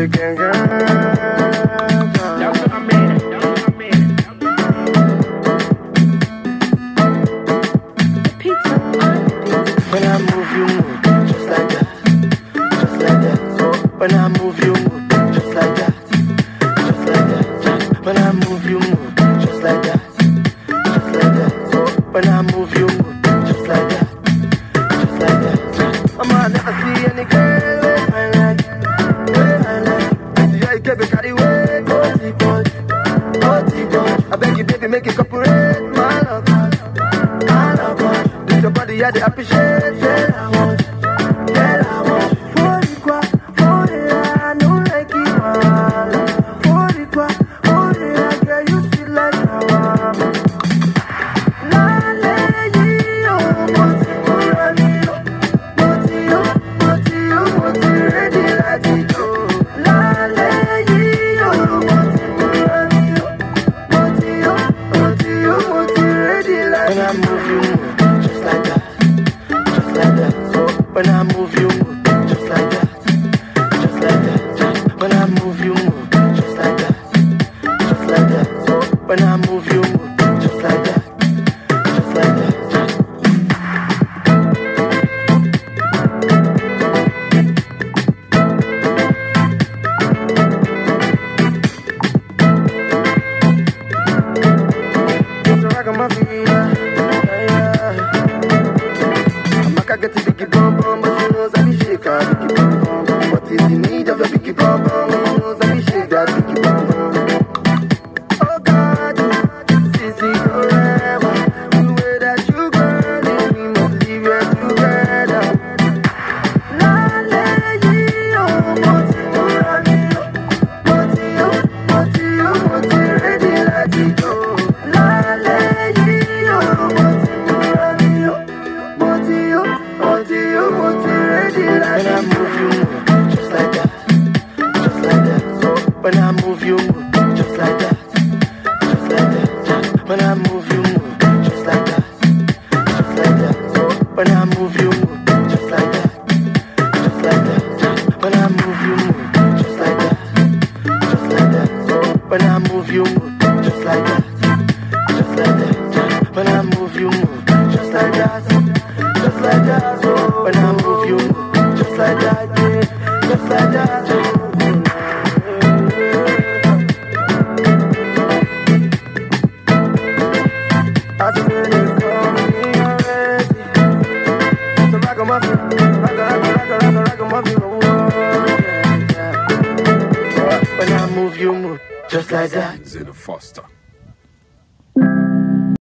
When I move, you move, just like that, just like that. When I move, you move, just like that, just like that. When I move, you move, just like that, just like that. When I move, you I beg you, baby, make it cooperate, my love, my love. This your body, dey appreciate, yeah, When I move, you move, just like that, just like that. When I move, you move, just like that, just like that. When I move, you move, just like that, just like that. It's a ragamuffin, yeah, yeah, bum bum, but you know I be shake her biggie bum bum. What is the When I move, you move, just like that, just like that. When I move, you move, just like that, just like that. When I move, you just like that, just like that. When I move, you move, just like that, just like that. When I move, you move, just like that, just like that. When I move, you move, just like that, just like that. When I move, you. When I move, you move, muffin. Oh, yeah, yeah. When I move, you move, just like that. Zena Foster.